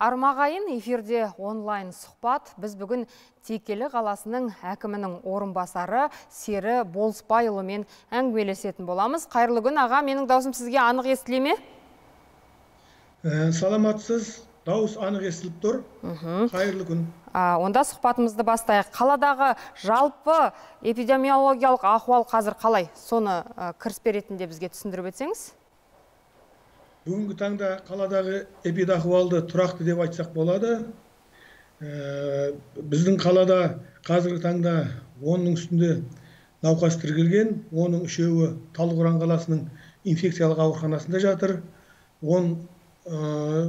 Армағайын эфирде онлайн сұхбат. Біз бүгін Текелі қаласының әкімінің орынбасары Сері Болыспайұлымен әңгімелесетін боламыз. Қайырлы күн аға, менің даусым сізге анық естіле ме? Ә, саламатсыз, дауыс анық естіліп тұр. Қайырлы күн. А, онда сұхбатымызды бастайық. Қаладағы жалпы эпидемиологиялық ахуал қазір қалай? Соны ә, кіріспе ретінде бізге түсіндіріп өтсеңіз? Бүгінгі таңда қаладағы эпидахуалды тұрақты деп айтсақ болады. Ә, біздің қалада қазіргі таңда оның үстінде науқас тіркелген, оның үшеуі Талдықорған қаласының инфекциялық ауруханасында жатыр. Он ә,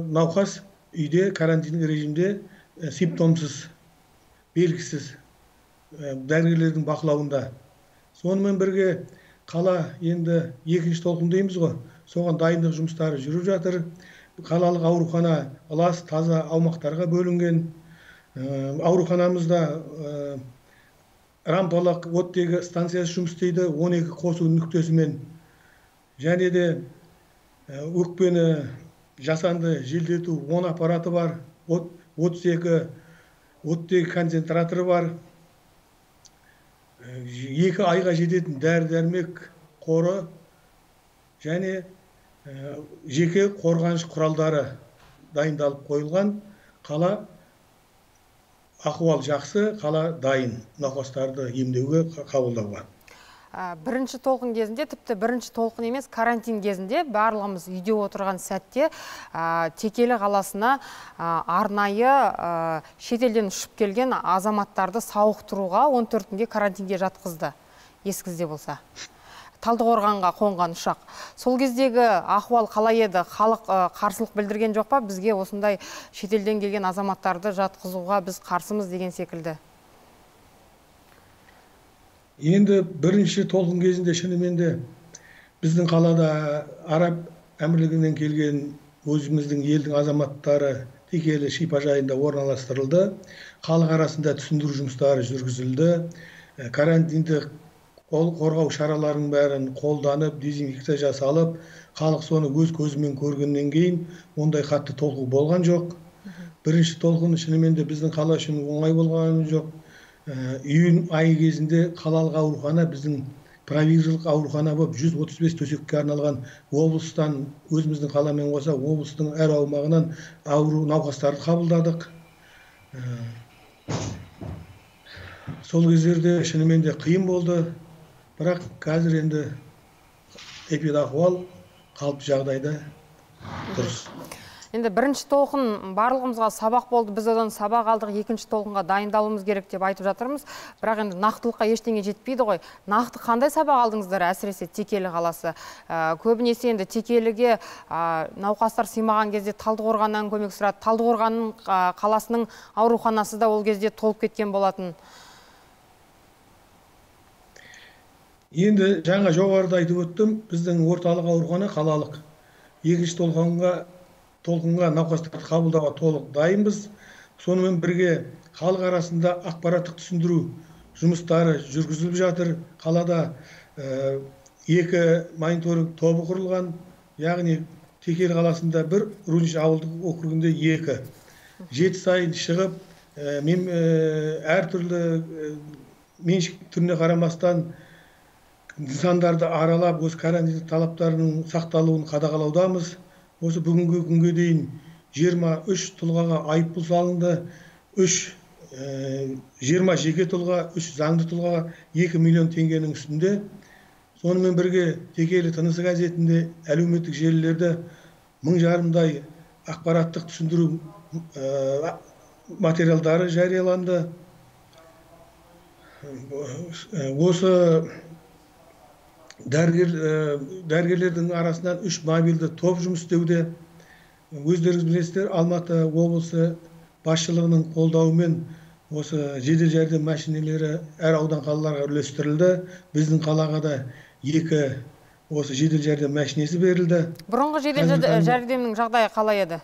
науқас үйде карантин режимде ә, симптомсыз, белгісіз ә, дәрігерлердің бақылауында. Сонымен бірге қала енді екінші толқын дейміз ғой соған дайындық жұмыстары жүріп жатыр. Қалалық аурухана лас таза аумақтарға бөлінген. Ә, ауруханамызда ә, рампалық оттегі станциясы жұмыс істейді 12 қосу нүктесімен. Және де ә, өкпені жасанды желдету 10 аппараты бар 32 оттегі концентраторы бар. Екі айға жететін дәрі дәрмек қоры және жеке қорғаныш құралдары дайындалып қойылған. Қала ахуал жақсы қала дайын. Науқастарды емдеуге қабылдауға бірінші толқын кезінде тіпті бірінші толқын емес карантин кезінде барлығымыз үйде отырған сәтте текелі қаласына арнайы шетелден ұшып келген азаматтарды сауықтыруға 14 күнге карантинге жатқызды. Есіңізде болса. Талдықорғанға қонған ұшақ. Сол кездегі ахуал қалай еді? Халық қарсылық білдірген жоқ па? Бізге осындай шетелден келген азаматтарды жатқызуға біз қарсымыз деген секілді. Енді бірінші толқын кезінде шынымен де біздің қалада араб әмірлігінен келген өзіміздің елдің азаматтары текелі шипажайында орналастырылды. Халық арасында түсіндіру жұмыстары жүргізілді. Карантиндік қорғау шараларының бәрін қолданып дезинфекция жасалып халық соны өз көзімен көргеннен кейін ондай қатты толқу болған жоқ. Бірінші толқын шынымен де біздің қала үшін оңай болған жоқ. Июнь айы кезінде қалалық аурухана біздің провизорлық аурухана болып 135 төсекке арналған облыстан өзіміздің қаламен қоса облыстың әр аумағынан ауру науқастарды қабылдадық. Сол кездерде шынымен де қиын болды. Бірақ қазір енді эпидахуал қалыпты жағдайда дұрыс. Енді бірінші толқын барлығымызға сабақ болды. Біз одан сабақ алдық екінші толқынға дайындалуымыз керек деп айтып жатырмыз. Бірақ енді нақтылыққа ештеңе жетпейді ғой. Нақты қандай сабақ алдыңыздар әсіресе текелі қаласы? Ә, көбінесе енді текеліге ә, науқастар сыймаған кезде талдықорғаннан көмек сұрады. Талдықорғанның қаласының ауруханасы да ол кезде толып кеткен болатын. Енді жаңа жоғарыда айтып өттім біздің орталық аурухана қалалық. Екінші толқынға толқынға науқастарды қабылдауға толық дайынбыз. Сонымен бірге халық арасында ақпараттық түсіндіру жұмыстары жүргізіліп жатыр. Қалада ә, екі мониторинг тобы құрылған. Яғни текелі қаласында бір руднич ауылдық округінде екі. Жеті сайын шығып ә, мен, ә, әртүрлі меншік түріне қарамастан нысандарды аралап осы карантин талаптарының сақталуын қадағалаудамыз. Осы бүгінгі күнге дейін 23 тұлғаға айыппұл салынды. Үш жиырма жеке тұлға үш заңды тұлғаға 2 миллион теңгенің үстінде. Сонымен бірге текелі тынысы газетінде әлеуметтік желілерде мың жарымдай ақпараттық түсіндіру материалдары жарияланды. Осы дәрігер дәрігерлердің арасынан үш мобильді топ жұмыс істеуде. Өздеріңіз білесіздер алматы облысы басшылығының қолдауымен осы жедел жәрдем мәшинелері әр аудан қалаларға үлестірілді. Біздің қалаға да екі осы жедел жәрдем мәшинесі берілді. Бұрынғы жедел жәрдемнің жағдайы қалай еді?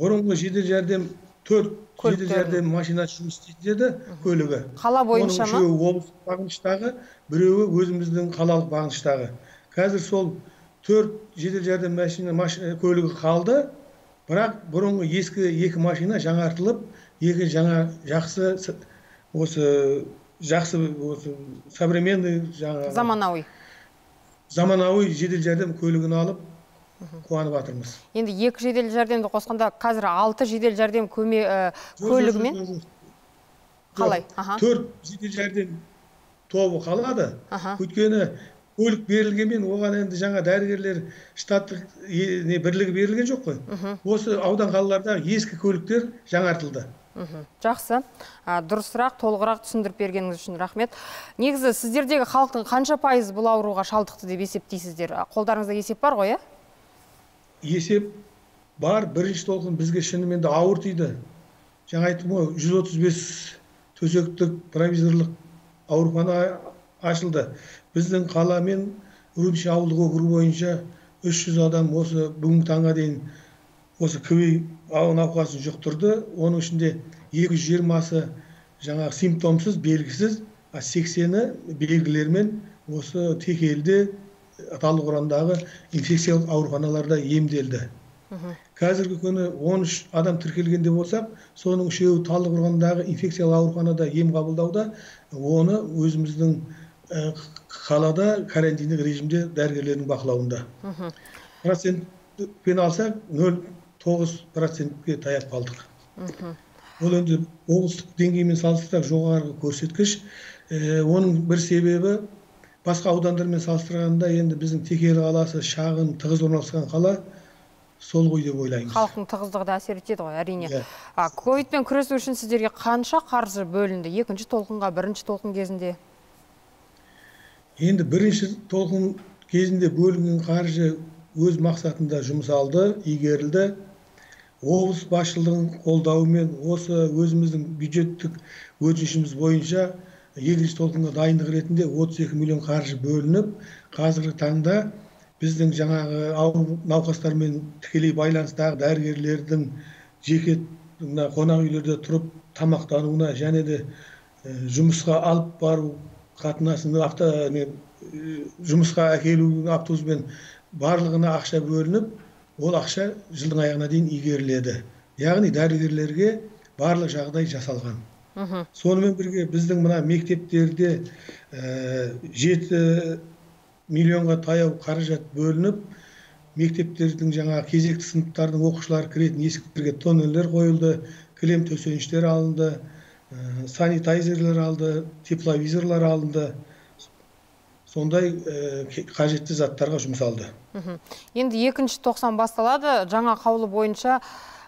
Бұрынғы жедел жәрдем төрт жедел жәрдем машинасы жұмыс істейтін еді көлігі. Қала бойынша ма? оның үшеуі облыстық бағыныштағы біреуі өзіміздің қалалық бағыныштағы. Қазір сол төрт жедел жәрдем машина көлігі қалды. Бірақ бұрынғы ескі екі машина жаңартылып екі жаңа жақсы осы жақсы осы современный жаңағы заманауи. Заманауи жедел жәрдем көлігін алып қуанып жатырмыз. Енді екі жедел жәрдемді қосқанда қазір алты жедел жәрдем көме ә, көлігімен? қалай? Төрт жедел жәрдем тобы қалады. Өйткені көлік берілгенмен оған енді жаңа дәрігерлер штаттық не бірлігі берілген жоқ қой. Осы аудан қалалардағы ескі көліктер жаңартылды. Жақсы. Ә, дұрысырақ толығырақ түсіндіріп бергеніңіз үшін рахмет. Негізі сіздердегі халықтың қанша пайызы бұл ауруға шалдықты деп есептейсіздер? Қолдарыңызда есеп бар ғой иә? Есеп бар. Бірінші толқын бізге шынымен де ауыр тиді. Жаңа айттым ғой 135 төсектік провизорлық аурухана ашылды. Біздің қала мен рудный ауылдық округі бойынша 300 адам осы бүгінгі таңға дейін осы кви науқасын жұқтырды. Оның ішінде 220-сы жаңағы симптомсыз белгісіз а 80-і белгілермен осы текелді талдықорандағы инфекциялық ауруханаларда емделді. Қазіргі күні 13 адам тіркелген деп болсақ соның үшеуі талдықорғандағы инфекциялық ауруханада ем қабылдауда оны өзіміздің қалада карантиндік режимде дәрігерлердің бақылауында. Процентпен алсақ 0,9 процентке таяп қалдық. Ол енді облыстық деңгеймен салыстырсақ жоғарғы көрсеткіш. Ә, оның бір себебі басқа аудандармен салыстырғанда енді біздің текелі қаласы шағын тығыз орналасқан қала сол ғой деп ойлаймыз. Халықтың тығыздығы да әсер етеді ғой әрине. Иә. а ковидпен күресу үшін сіздерге қанша қаржы бөлінді? Екінші толқынға бірінші толқын кезінде? Енді бірінші толқын кезінде бөлінген қаржы өз мақсатында жұмсалды игерілді. Облыс басшылығының қолдауымен осы өзіміздің бюджеттік өтінішіміз бойынша екінші толқынға дайындық ретінде 32 миллион қаржы бөлініп қазіргі таңда біздің жаңағы ауру науқастармен тікелей байланыстағы дәрігерлердің жеке мына қонақ үйлерде тұрып тамақтануына және де жұмысқа алып бару қатынасын авто жұмысқа әкелу автобуспен барлығына ақша бөлініп ол ақша жылдың аяғына дейін игеріледі. Яғни дәрігерлерге барлық жағдай жасалған. Мхм, сонымен бірге біздің мына мектептерде ә, жеті миллионға таяу қаражат бөлініп мектептердің жаңағы кезекті сыныптардың оқушылары кіретін есіктерге тоннелер қойылды кілем төсеніштер алынды ә, санитайзерлер алды тепловизорлар алынды. Сондай ә, қажетті заттарға жұмсалды. Енді екінші тоқсан басталады. Жаңа қаулы бойынша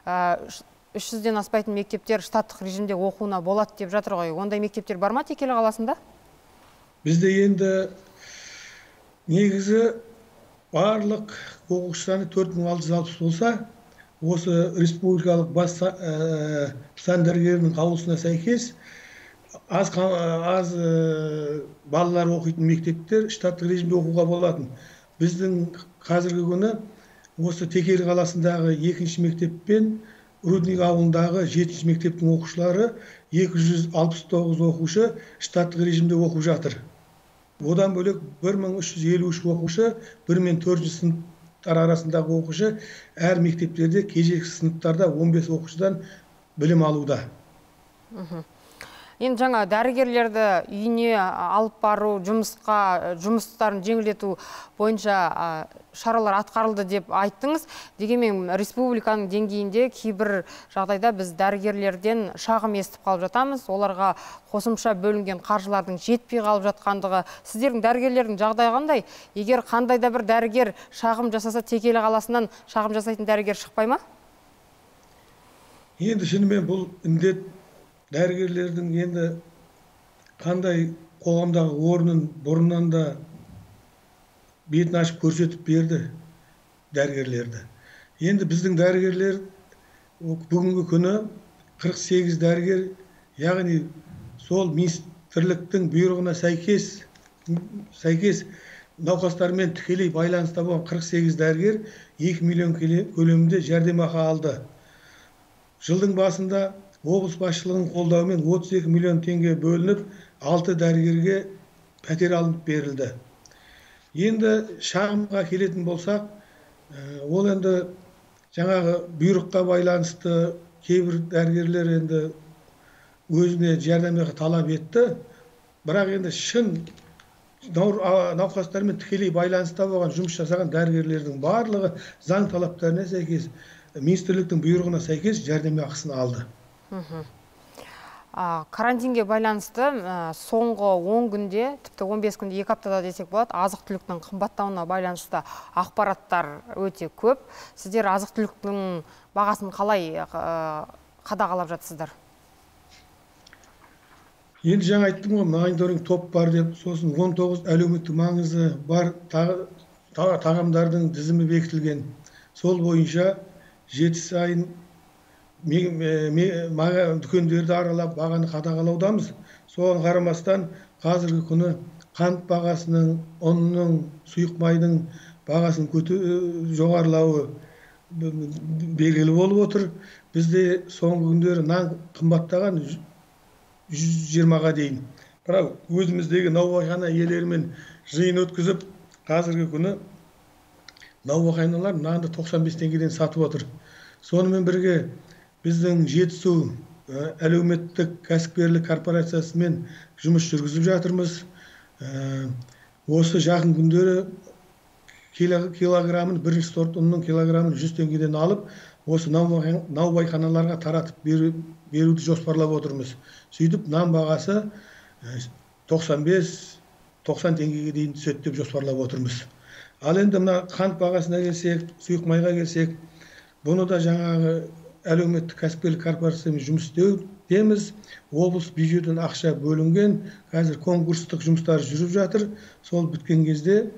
ә, үш- жүзден аспайтын мектептер штаттық режимде оқуына болады деп жатыр ғой. Ондай мектептер бар ма текелі қаласында? Бізде енді негізі барлық оқушы саны төрт мың алты жүз алпыс болса осы республикалық бас ә, сан дәрігерінің қаулысына сәйкес аз, аз ә, балалар оқитын мектептер штаттық режимде оқуға болатын. Біздің қазіргі күні осы текелі қаласындағы екінші мектеп пен рудник ауылындағы жетінші мектептің оқушылары 269 оқушы штаттық режимде оқып жатыр одан бөлек 1353 оқушы 1 мен 4 сыныптар арасындағы оқушы әр мектептерде кезекші сыныптарда 15 оқушыдан білім алуда енді жаңа дәрігерлерді үйіне алып бару жұмысқа жұмыстарын жеңілдету бойынша шаралар атқарылды деп айттыңыз. Дегенмен республиканың деңгейінде кейбір жағдайда біз дәрігерлерден шағым естіп қалып жатамыз. Оларға қосымша бөлінген қаржылардың жетпей қалып жатқандығы сіздердің дәрігерлердің жағдайы қандай? Егер қандай да бір дәрігер шағым жасаса текелі қаласынан шағым жасайтын дәрігер шықпай ма? Енді шынымен бұл індет дәрігерлердің енді қандай қоғамдағы орнын бұрыннан да бетін ашып көрсетіп берді дәрігерлерді. Енді біздің дәрігерлер бүгінгі күні 48 дәрігер яғни сол министрліктің бұйрығына сәйкес сәйкес науқастармен тікелей байланыста болған 48 дәрігер 2 миллион көлемінде жәрдемақы алды. Жылдың басында облыс басшылығының қолдауымен 32 миллион теңге бөлініп 6 дәрігерге пәтер алынып берілді енді шағымға келетін болсақ ол енді жаңағы бұйрыққа байланысты кейбір дәрігерлер енді өзіне жәрдемақы талап етті бірақ енді шын науқастармен тікелей байланыста болған жұмыс жасаған дәрігерлердің барлығы заң талаптарына сәйкес министрліктің бұйрығына сәйкес жәрдемақысын алды. Карантинге байланысты соңғы 10 күнде тіпті 15 күнде екі аптада десек болады азық түліктің қымбаттауына байланысты ақпараттар өте көп. Сіздер азық түліктің бағасын қалай қадағалап жатсыздар? Енді жаңа айттым ғой мониторинг топ бар деп. Сосын 19 әлеуметтік маңызы бар тағамдардың тізімі бекітілген. Сол бойынша жеті сайын дүкендерді аралап бағаны қадағалаудамыз. Соған қарамастан қазіргі күні қант бағасының ұнның сұйық майдың бағасының жоғарылауы белгілі болып отыр. Бізде соңғы күндері нан қымбаттаған жүз жиырмаға дейін. Бірақ өзіміздегі наубайхана иелерімен жиын өткізіп қазіргі күні наубайханалар нанды 95 теңгеден сатып отыр. Сонымен бірге біздің жетісу әлеуметтік кәсіпкерлік корпорациясымен жұмыс жүргізіп жатырмыз. Осы жақын күндері килограммын бірінші сорт ұнның килограммын жүз теңгеден алып осы наубайханаларға таратып беруді жоспарлап отырмыз. Сөйтіп нан бағасы 95-90 теңгеге дейін түседі деп жоспарлап отырмыз. Ал енді мына қант бағасына келсек сұйық майға келсек бұны да жаңағы әлеуметтік кәсіпкерлік корпорациямен жұмыс істеудеміз. Облыс бюджетінен ақша бөлінген. Қазір конкурстық жұмыстар жүріп жатыр. Сол біткен кезде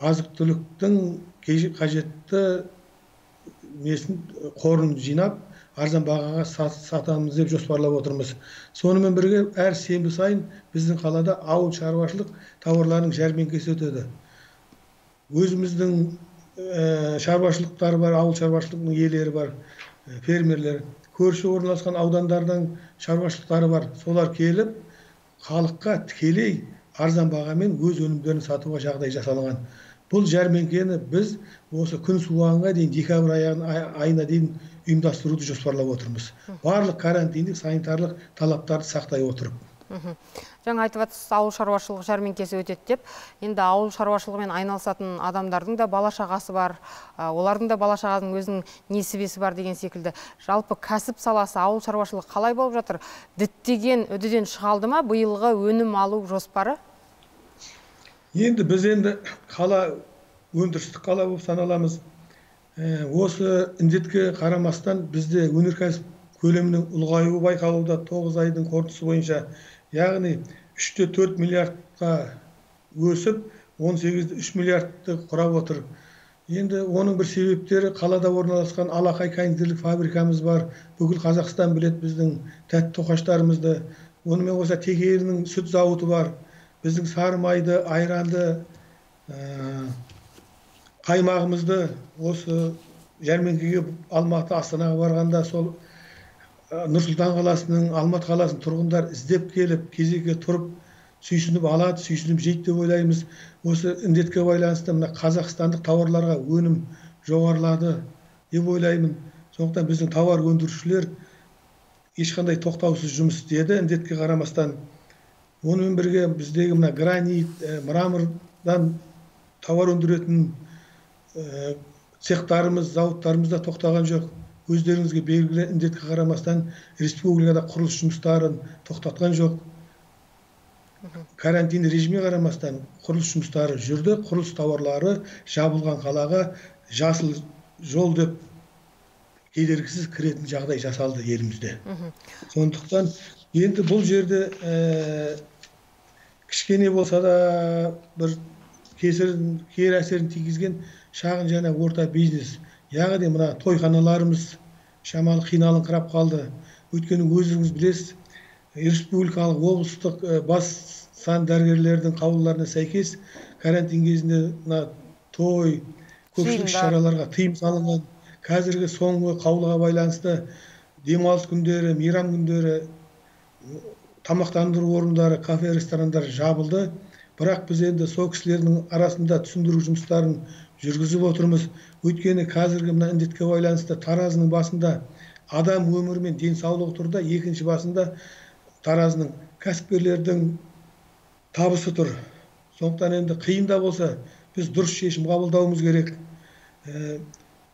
азық түліктің қажетті несін қорын жинап арзан бағаға сатамыз деп жоспарлап отырмыз. Сонымен бірге әр сенбі сайын біздің қалада ауыл шаруашылық тауарларының жәрмеңкесі өтеді. Өзіміздің ә, шаруашылықтар бар ауыл шаруашылығының иелері бар. Фермерлер көрші орналасқан аудандардан шаруашылықтары бар. Солар келіп халыққа тікелей арзан бағамен өз өнімдерін сатуға жағдай жасалған. Бұл жәрмеңкені біз осы күн суығанға дейін декабрь айына дейін ұйымдастыруды жоспарлап отырмыз. Барлық карантиндік санитарлық талаптарды сақтай отырып. Жаңа айтып жатсыз ауыл шаруашылығы жәрмеңкесі өтеді деп. Енді ауыл шаруашылығымен айналысатын адамдардың да бала шағасы бар олардың да бала шағасының өзінің несібесі бар деген секілді. Жалпы кәсіп саласы ауыл шаруашылығы қалай болып жатыр? Діттеген үдеден шыға алды ма? Биылғы өнім алу жоспары? Енді біз енді қала өндірістік қала болып саналамыз. Осы індетке қарамастан бізде өнеркәсіп көлемінің ұлғаюы байқалуда. Тоғыз айдың қорытындысы бойынша яғни үште төрт миллиардқа өсіп он сегізде үш миллиардты құрап отыр. Енді оның бір себептері қалада орналасқан алақай кондитерлік фабрикамыз бар. Бүкіл қазақстан білет біздің тәтті тоқаштарымызды. Онымен қоса текелінің сүт зауыты бар. Біздің сары майды айранды ә, қаймағымызды осы жәрмеңкеге алматы астанаға барғанда сол нұр сұлтан қаласының алматы қаласының тұрғындар іздеп келіп кезекке тұрып сүйсініп алады сүйсініп жейді деп ойлаймыз осы індетке байланысты мына қазақстандық тауарларға өнім жоғарылады деп ойлаймын сондықтан біздің тауар өндірушілер ешқандай тоқтаусыз жұмыс істеді індетке қарамастан онымен бірге біздегі мына гранит мрамордан тауар өндіретін цехтарымыз зауыттарымыз да тоқтаған жоқ өздеріңізге белгілі індетке қарамастан республикада құрылыс жұмыстарын тоқтатқан жоқ. Карантин режиміне қарамастан құрылыс жұмыстары жүрді құрылыс тауарлары жабылған қалаға жасыл жол деп кедергісіз кіретін жағдай жасалды елімізде. Сондықтан енді бұл жерде ә, кішкене болса да бір кесірін кері әсерін тигізген шағын және орта бизнес яғни мына тойханаларымыз шамалы қиналыңқырап қалды. Өйткені өзіңіз білесіз республикалық облыстық бас сан дәрігерлердің қаулыларына сәйкес карантин кезінде мына той көпшілік іс шараларға тыйым салынған. Қазіргі соңғы қаулыға байланысты демалыс күндері мейрам күндері тамақтандыру орындары кафе ресторандар жабылды. Бірақ біз енді сол кісілердің арасында түсіндіру жұмыстарын жүргізіп отырмыз. Өйткені қазіргі мына індетке байланысты таразының басында адам өмірі мен денсаулығы тұр да екінші басында таразының кәсіпкерлердің табысы тұр. Сондықтан енді қиын да болса біз дұрыс шешім қабылдауымыз керек. Ә,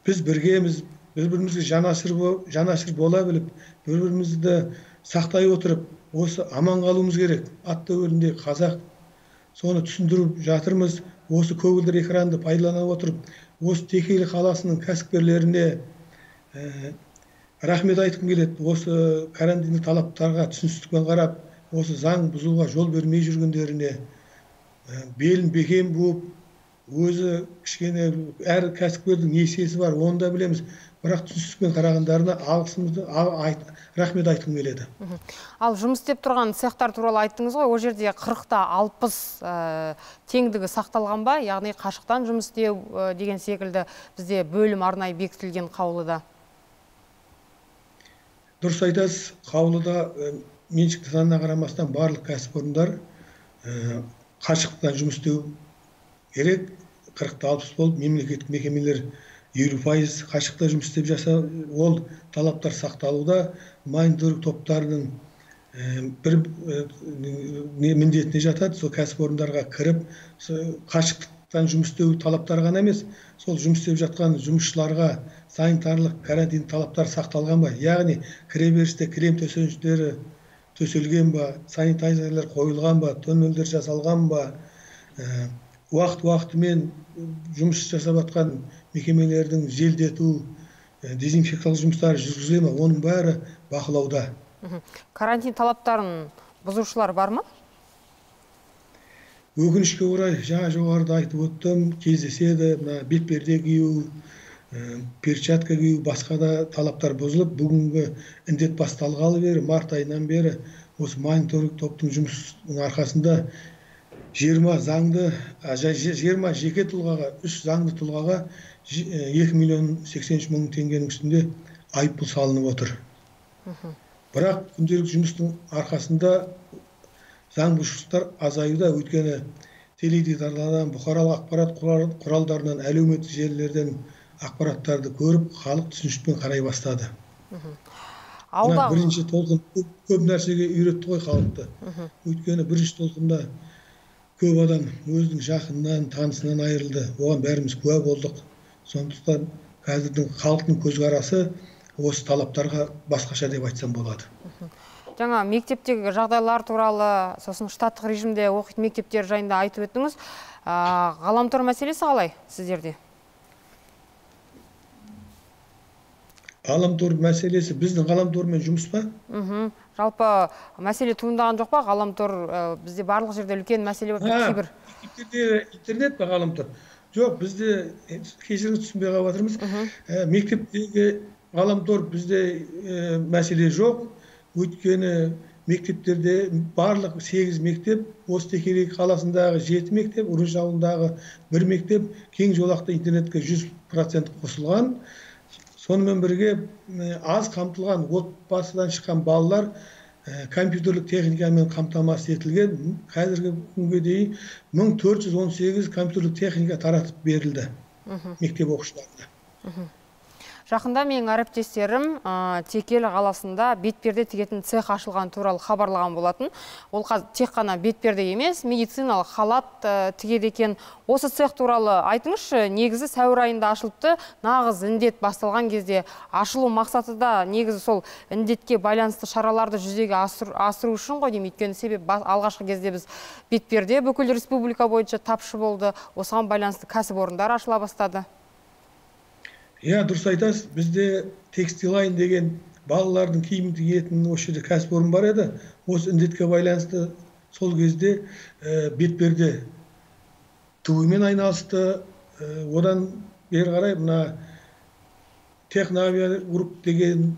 біз біргеміз бір бірімізге жанашыр, жанашыр бола біліп бір бірімізді сақтай отырып осы аман қалуымыз керек. Ат төгіліндегі қазақ соны түсіндіріп жатырмыз. Осы көгілдір экранды пайдалана отырып осы текелі қаласының кәсіпкерлеріне ә, рахмет айтқым келеді. Осы карантиндік талаптарға түсіністікпен қарап осы заң бұзуға жол бермей жүргендеріне ә, белін бекем буып өзі кішкене әр кәсіпкердің несиесі бар оны да білеміз. Бірақ түсіністікпен қарағандарына алғысымызды айт, рахмет айтқым келеді. Ал жұмыс істеп тұрған цехтар туралы айттыңыз ғой ол жерде қырықта алпыс ә, теңдігі сақталған ба? Яғни қашықтан жұмыс істеу ә, деген секілді бізде бөлім арнайы бекітілген қаулыда. Дұрыс айтасыз қаулыда ә, меншікті санына қарамастан барлық кәсіпорындар ә, қашықтан жұмыс істеу керек. Қырықта алпыс болып мемлекеттік мекемелер елу пайыз қашықта жұмыс істеп жаса ол талаптар сақталуда. Мониторинг топтарының бір не міндетіне жатады сол кәсіпорындарға кіріп қашықтықтан жұмыс істеу талаптары ғана емес сол жұмыс істеп жатқан жұмысшыларға санитарлық карантин талаптары сақталған ба? Яғни кіреберісте кілем төсеніштері төселген ба? Санитайзерлер қойылған ба? Тоннельдер жасалған ба? Уақыт уақытымен жұмыс жасап жатқан мекемелердің желдету дезинфекциялық жұмыстары жүргізіле ма? Оның бәрі бақылауда. Карантин талаптарын бұзушылар бар ма? Өкінішке орай жаңа жоғарыда айтып өттім кездеседі мына бетперде кию перчатка кию басқа да талаптар бұзылып бүгінгі індет басталғалы бері март айынан бері осы мониторинг топтың жұмысының арқасында жиырма заңды жиырма жеке тұлғаға үш заңды тұлғаға екі миллион сексен үш мың теңгенің үстінде айыппұл салынып отыр. Бірақ күнделікті жұмыстың арқасында заң бұзушылықтар азаюда. Өйткені теледидардан бұқаралық ақпарат құралдарынан әлеуметтік желілерден ақпараттарды көріп халық түсіністікпен қарай бастады. Алда бірінші толқын көп, көп нәрсеге үйретті ғой халықты. Өйткені бірінші толқында көп адам өзінің жақынынан танысынан айырылды. Оған бәріміз куә болдық. Сондықтан қазірдің халықтың көзқарасы осы талаптарға басқаша деп айтсам болады. Жаңа мектептегі жағдайлар туралы сосын штаттық режимде оқитын мектептер жайында айтып өттіңіз. Ғаламтор мәселесі қалай сіздерде? Ғаламтор мәселесі біздің ғаламтормен жұмыс па? Жалпы мәселе туындаған жоқ па? Ғаламтор бізде барлық жерде үлкен мәселе болып кейбір. интернет па ғаламтор? Жоқ бізде кешіріңіз түсінбей қалып жатырмыз мектептегі ғаламтор бізде мәселе жоқ. Өйткені мектептерде барлық сегіз мектеп осы текелі қаласындағы жеті мектеп үржар ауылындағы бір мектеп кең жолақты интернетке жүз процент қосылған. Сонымен бірге аз қамтылған отбасыдан шыққан балалар компьютерлік техникамен қамтамасыз етілген. Қазіргі күнге дейін мың төрт жүз он сегіз компьютерлік техника таратып берілді мектеп оқушыларына. Жақында менің әріптестерім ә, текелі қаласында бетперде тігетін цех ашылған туралы хабарлаған болатын. Ол тек қана бетперде емес медициналық халат ә, тігеді екен. Осы цех туралы айтыңызшы негізі сәуір айында ашылыпты нағыз індет басталған кезде ашылу мақсаты да негізі сол індетке байланысты шараларды жүзеге асыру, асыру үшін ғой деймін. Өйткені себеп алғашқы кезде біз бетперде бүкіл республика бойынша тапшы болды. Осыған байланысты кәсіпорындар ашыла бастады. Иә дұрыс айтасыз бізде текстилайн деген балалардың киімін тігетін осы жерде кәсіпорын бар еді осы індетке байланысты сол кезде ә, бетперде тігумен айналысты ә, одан бері қарай мына техноавиа групп деген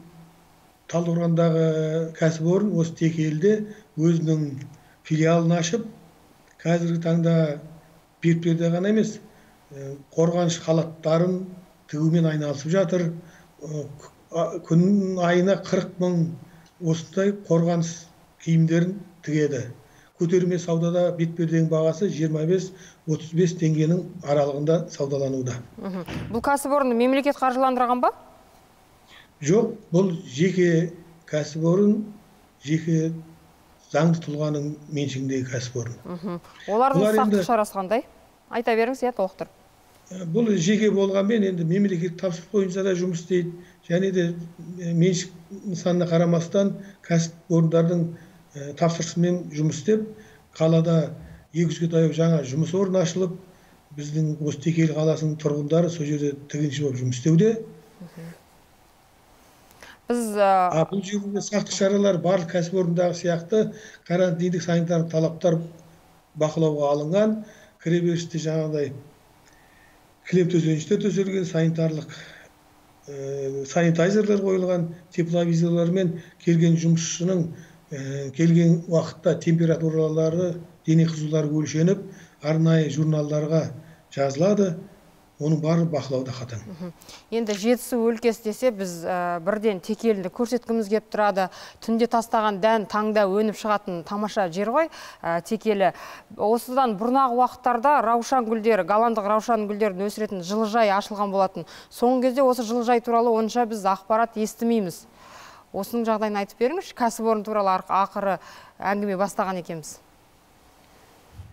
талдықорғандағы кәсіпорын осы текеліде өзінің филиалын ашып қазіргі таңда бетперде ғана емес қорғаныш халаттарын тігумен айналысып жатыр. Күн айына қырық мың осындай қорғаныс киімдерін тігеді. Көтерме саудада бетперденің бағасы 25-35 теңгенің аралығында саудалануда. Бұл кәсіпорынды мемлекет қаржыландырған ба? Жоқ бұл жеке кәсіпорын жеке заңды тұлғаның меншігіндегі кәсіпорын. Олардың сақтық шарасы қандай? Айта беріңіз иә толықтырып. Бұл жеке болғанмен енді мемлекеттік тапсырыс бойынша да жұмыс істейді. Және де меншік нысанына қарамастан кәсіпорындардың тапсырысымен жұмыс істеп қалада екі жүзге таяу жаңа жұмыс орны ашылып біздің осы текелі қаласының тұрғындары сол жерде тігінші болып жұмыс істеуде. Біз а бұл жерде сақтық шаралар барлық кәсіпорындағы сияқты карантиндік санитарлық талаптар бақылауға алынған. Кіреберісте жаңағыдай кілем төсеніштер төселген санитарлық ә, санитайзерлер қойылған тепловизорлармен келген жұмысшының ә, келген уақытта температуралары дене қызулары өлшеніп арнайы журналдарға жазылады. Оның барлығы бақылауда қатаң. Енді жетісу өлкесі десе біз ә, бірден текелінді көрсеткіміз келіп тұрады. Түнде тастаған дән таңда өніп шығатын тамаша жер ғой ә, текелі. Осыдан бұрнағы уақыттарда раушан гүлдері голландық раушан гүлдерін өсіретін жылыжай ашылған болатын. Соңғы кезде осы жылыжай туралы онша біз ақпарат естімейміз. Осының жағдайын айтып беріңізші кәсіпорын туралы ақыры әңгіме бастаған екенбіз.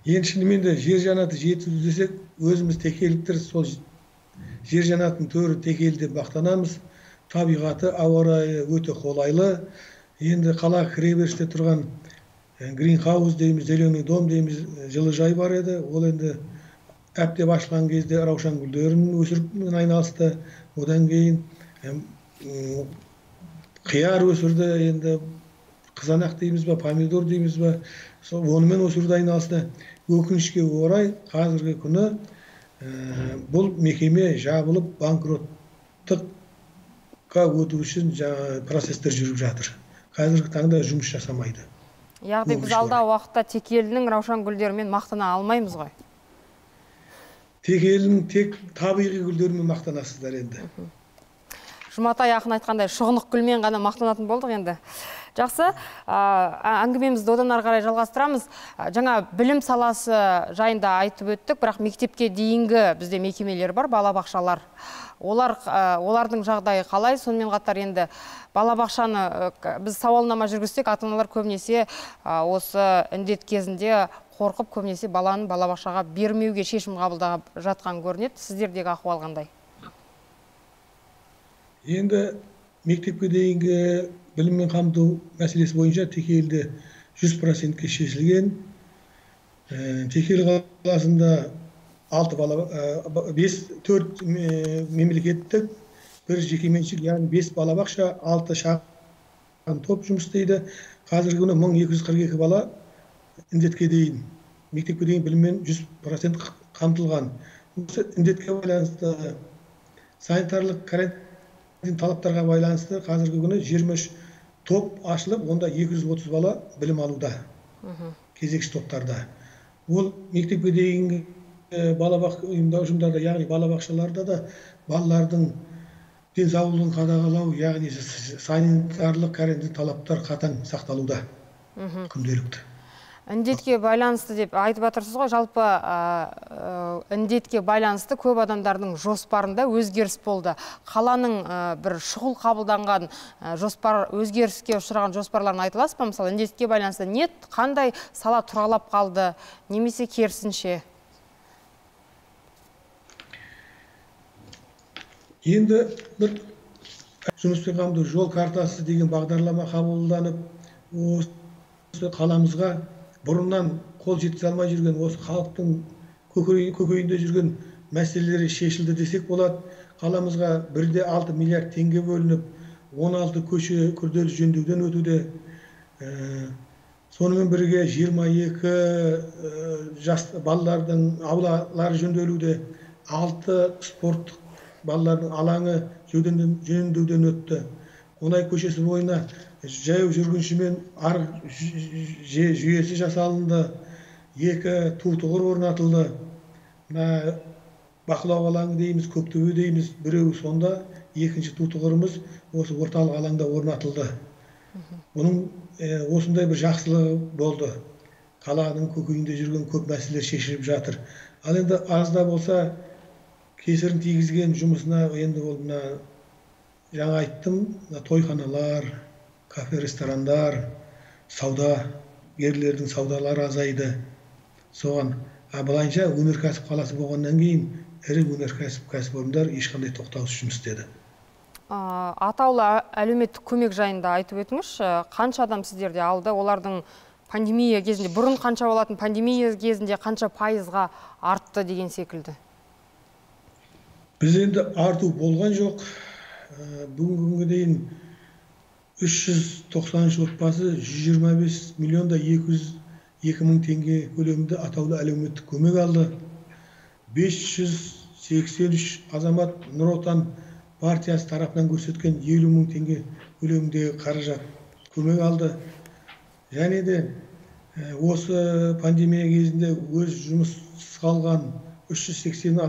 Енді шынымен де жер жаннаты жетісу десек өзіміз текеліктер сол жер жаннатының төрі текелі деп мақтанамыз табиғаты ауа райы өте қолайлы. Енді қала кіреберісте тұрған грин хаус дейміз зеленый дом дейміз жылыжай бар еді. Ол енді әптеп ашылған кезде раушан гүлдерін өсірумен айналысты. Одан кейін қияр өсірді. Енді қызанақ дейміз ба помидор дейміз ба сол онымен өсіруді айналысты өкінішке орай қазіргі күні ә, бұл мекеме жабылып банкроттыққа өту үшін жаңа процестер жүріп жатыр қазіргі таңда жұмыс жасамайды яғни біз алдағы уақытта текелінің раушан гүлдерімен мақтана алмаймыз ғой тек елдің тек табиғи гүлдерімен мақтанасыздар енді жұматай ақын айтқандай шұғынық гүлмен ғана мақтанатын болдық енді жақсы. Әңгімемізді одан ары қарай жалғастырамыз. Жаңа білім саласы жайында айтып өттік. Бірақ мектепке дейінгі бізде мекемелер бар балабақшалар. Олар олардың жағдайы қалай? Сонымен қатар енді балабақшаны біз сауалнама жүргізсек ата аналар көбінесе осы індет кезінде қорқып көбінесе баланы балабақшаға бермеуге шешім қабылдап жатқан көрінеді. Сіздердегі ахуал қандай? Енді мектепке дейінгі біліммен қамту мәселесі бойынша текеліде жүз процентке шешілген. Ә, текелі қаласында алты бала ба- бес төрт ме- мемлекеттік бір жекеменшік яғни бес балабақша алты шағын топ жұмыс істейді. Қазіргі күні мың екі жүз қырық екі бала індетке дейін мектепке дейін біліммен жүз процент қамтылған. Осы індетке байланысты санитарлық карантин талаптарға байланысты қазіргі күні 23 топ ашылып онда 230 бала білім алуда. Кезекші топтарда. Ол мектепке дейінгі ә, балабақ ұжымдарда яғни балабақшаларда да балалардың денсаулығын қадағалау яғни санитарлық карантин талаптар қатаң сақталуда. Күнделікті. Індетке байланысты деп айтып жатырсыз ғой. Жалпы індетке байланысты көп адамдардың жоспарында өзгеріс болды. Қаланың бір шұғыл қабылданған жоспар өзгеріске ұшыраған жоспарларын айта аласыз ба? Мысалы індетке байланысты не қандай сала тұралап қалды? Немесе керісінше? Енді бір жұмыспен қамту жол картасы деген бағдарлама қабылданып осы қаламызға бұрыннан қол жеткізе алмай жүрген осы халықтың көкейі- көкейінде жүрген мәселелері шешілді десек болады. Қаламызға бірде алты миллиард теңге бөлініп 16 көше күрделі жөндеуден өтуде. Ә, сонымен бірге 22 ә, жас балалардың аулалары жөнделуде. Алты спорттық балалардың алаңы жөндеуден өтті. Қонай көшесі бойына жаяу жүргіншімен арық жүйесі жасалынды. Екі ту тұғыр орнатылды. Мына бақылау алаңы дейміз көктөбе дейміз біреуі сонда екінші ту тұғырымыз осы орталық алаңда орнатылды. Бұның осындай бір жақсылығы болды. Қаланың көкейінде жүрген көп мәселелер шешіліп жатыр. Ал енді аз да болса кесірін тигізген жұмысына енді ол мына жаңа айттым мына тойханалар кафе ресторандар саудагерлердің саудалары азайды. Соған а былайынша өнеркәсіп қаласы болғаннан кейін ірі өнеркәсіп кәсіпорындар ешқандай тоқтаусыз жұмыс істеді. Атаулы әлеуметтік көмек жайында айтып өтіңізші. Қанша адам сіздерде алды? Олардың пандемия кезінде бұрын қанша болатын пандемия кезінде қанша пайызға артты деген секілді? Біз енді арту болған жоқ. Бүгінгі күнге дейін үш жүз тоқсан үш отбасы жүз жиырма бес миллион да екі жүз екі мың теңге көлемінде атаулы әлеуметтік көмек алды 583 азамат нұр отан партиясы тарапынан көрсеткен елу мың теңге көлеміндегі қаражат көмек алды және де осы пандемия кезінде өз жұмыссыз қалған 387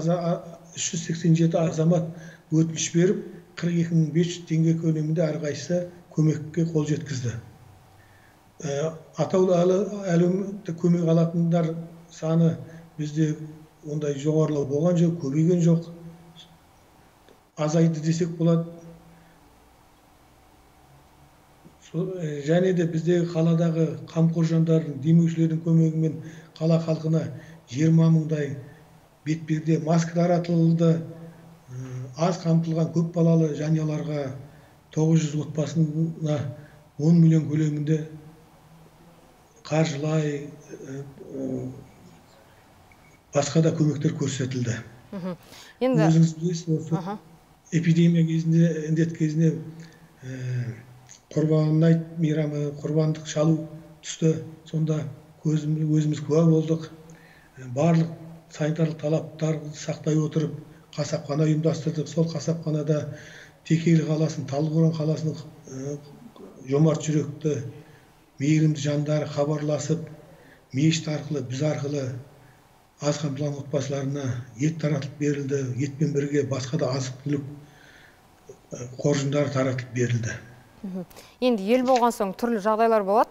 азамат өтініш беріп 42 500 теңге көлемінде әрқайсысы көмекке қол жеткізді. Атаулы әлеуметтік көмек алатындар саны бізде ондай жоғарылау болған жоқ көбейген жоқ. Азайды десек болады. Және де біздегі қаладағы қамқор жандардың демеушілердің көмегімен қала халқына жиырма мыңдай бетперде маска таратылды аз қамтылған көпбалалы жанұяларға тоғыз жүз отбасына он миллион көлемінде қаржылай басқа да көмектер көрсетілді. Енді өзіңіз білесіз осы эпидемия кезінде індет кезінде құрбан айт мейрамы құрбандық шалу түсті. Сонда өзіміз куә болдық. Барлық санитарлық талаптарды сақтай отырып қасапхана ұйымдастырдық. Сол қасапханада текелі қаласының талдықорған қаласының жомарт жүректі мейірімді жандар хабарласып мешіт арқылы біз арқылы аз қамтылған отбасыларына ет таратылып берілді етпен бірге басқа да азық түлік қоржындары таратылып берілді енді ел болған соң түрлі жағдайлар болады.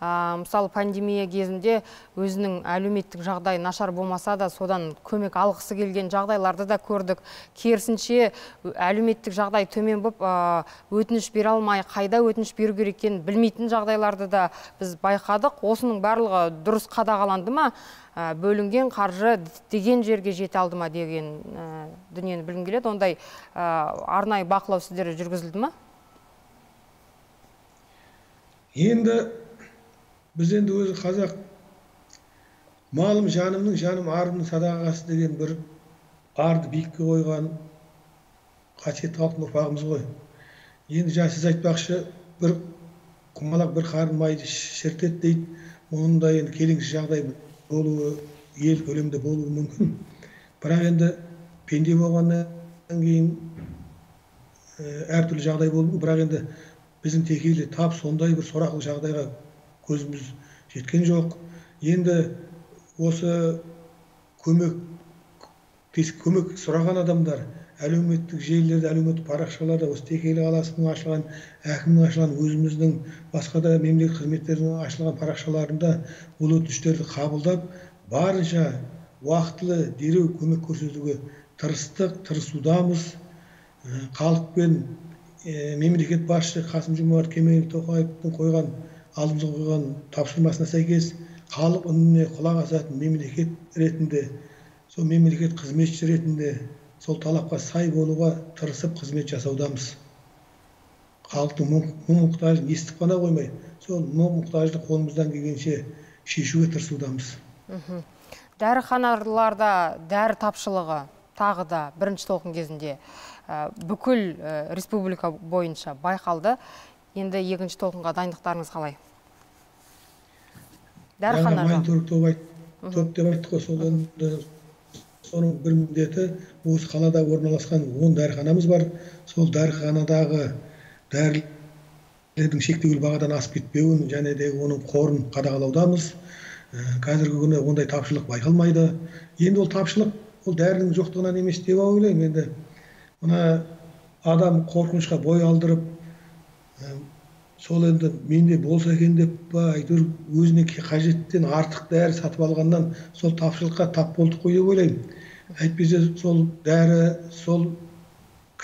Мысалы пандемия кезінде өзінің әлеуметтік жағдайы нашар болмаса да содан көмек алғысы келген жағдайларды да көрдік. Керісінше әлеуметтік жағдай төмен болып өтініш бере алмай қайда өтініш беру керек екенін білмейтін жағдайларды да біз байқадық. Осының барлығы дұрыс қадағаланды ма? Бөлінген қаржы деген жерге жете алды ма деген дүниені білгім келеді. Ондай арнайы бақылау сіздерде жүргізілді ма? Енді біз енді өзі қазақ малым жанымның жаным арымның садағасы деген бір арды биікке қойған қасиетті халықтың ұрпағымыз ғой. Енді жаңа сіз айтпақшы бір құмалақ бір қарын майды шірітеді дейді. Оның да енді келеңсіз жағдай болуы ел көлемінде болуы мүмкін. Бірақ енді пенде болғаннан кейін әртүрлі жағдай мүмкін бірақ енді біздің текелі тап сондай бір сорақы жағдайға көзіміз жеткен жоқ. Енді осы көмек көмек сұраған адамдар әлеуметтік желілерде әлеуметтік парақшаларда осы текелі қаласының ашылған әкімнің ашылған өзіміздің басқа да мемлекеттік қызметтердің ашылған парақшаларында бұл өтініштерді қабылдап барынша уақытылы дереу көмек көрсетуге тырыстық тырысудамыз. Халықпен мемлекет басшысы қасым жомарт кемелұлы тоқаевтың қойған алдымызға қойған тапсырмасына сәйкес халық үніне құлақ асатын мемлекет ретінде сол мемлекет қызметшісі ретінде сол талапқа сай болуға тырысып қызмет жасаудамыз. Халықтың мұң мұқтажын естіп қана қоймай сол мұң мұқтажды қолымыздан келгенше шешуге тырысудамыз. Дәріханаларда дәрі тапшылығы тағы да бірінші толқын кезінде бүкіл республика бойынша байқалды. Енді екінші толқынға дайындықтарыңыз қалай? Дәріхана мониторинг топ топ деп айттық қой сол соның бір міндеті осы қалада орналасқан он дәріханамыз бар. Сол дәріханадағы дәрілердің шектеулі бағадан асып кетпеуін және де оның қорын қадағалаудамыз. Қазіргі күні ондай тапшылық байқалмайды. Енді ол тапшылық ол дәрінің жоқтығынан емес деп ойлаймын. Енді мына адам қорқынышқа бой алдырып сол енді менде болса екен деп па әйтеуір өзіне қажеттіден артық дәрі сатып алғаннан сол тапшылыққа тап болдық қой деп ойлаймын. Әйтпесе сол дәрі сол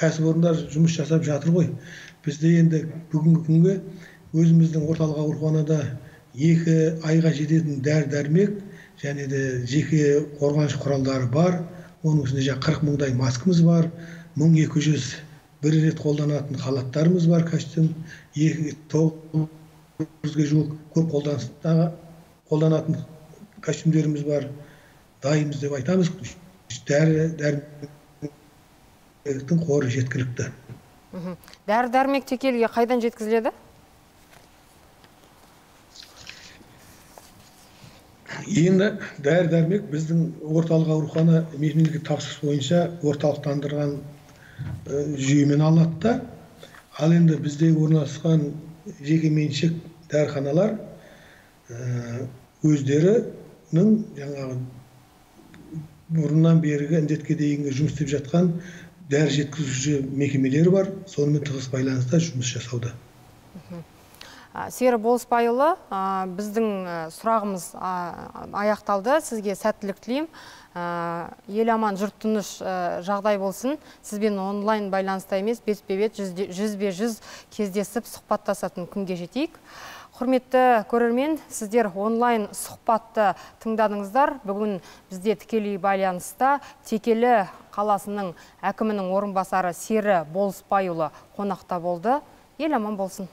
кәсіпорындар жұмыс жасап жатыр ғой. Бізде енді бүгінгі күнге өзіміздің орталық ауруханада екі айға жететін дәрі дәрмек және де жеке қорғаныш құралдары бар. Оның ішінде жаңағы қырық мыңдай маскамыз бар. мың екі жүз бір рет қолданатын халаттарымыз бар костюм. Екі тоғыз жүзге жуық көп қолданыстағы қолданатын костюмдеріміз бар. Дайынбыз деп айтамыз. Дәрі дәрмектің қоры жеткілікті. Дәрі дәрмек текеліге қайдан жеткізіледі? Енді дәрі дәрмек біздің орталық аурухана мемлекеттік тапсырыс бойынша орталықтандырған жүйемен алынады да ал енді бізде орналасқан жекеменшік дәріханалар өздерінің жаңағы бұрыннан бергі індетке дейінгі жұмыс істеп жатқан дәрі жеткізуші мекемелері бар сонымен тығыз байланыста жұмыс жасауда сері болысбайұлы біздің сұрағымыз аяқталды. Сізге сәттілік тілеймін. Ел аман жұрт тыныш жағдай болсын. Сізбен онлайн байланыста емес бетпе бет жүзбе жүз кездесіп сұхбаттасатын күнге жетейік. Құрметті көрермен сіздер онлайн сұхбатты тыңдадыңыздар. Бүгін бізде тікелей байланыста текелі қаласының әкімінің орынбасары сері болысбайұлы қонақта болды. Ел аман болсын.